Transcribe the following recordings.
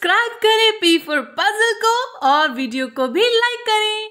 Subscribe करें P for puzzle को और वीडियो को भी लाइक करें।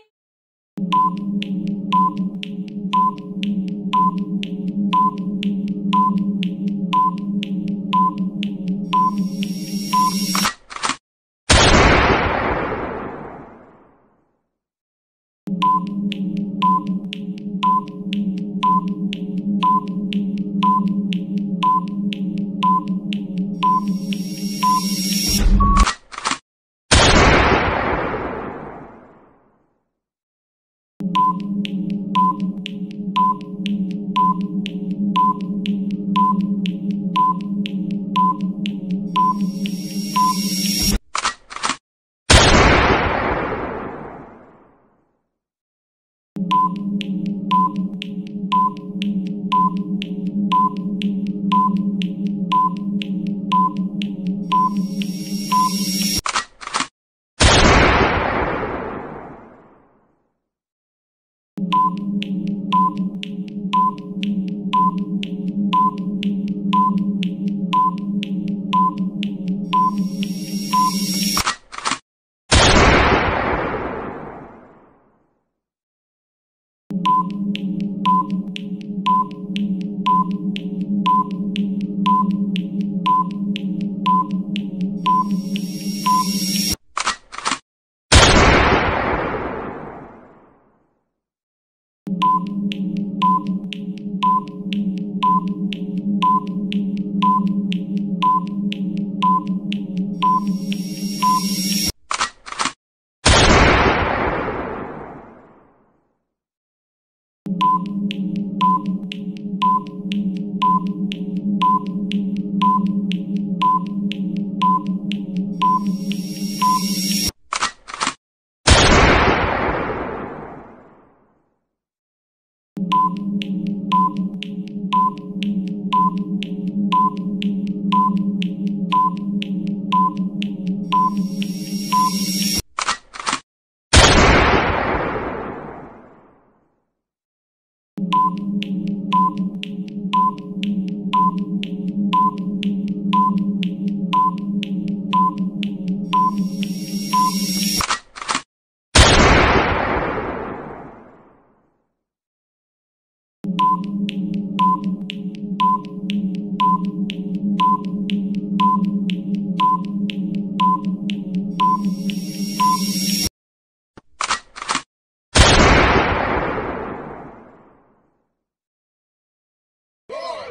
you.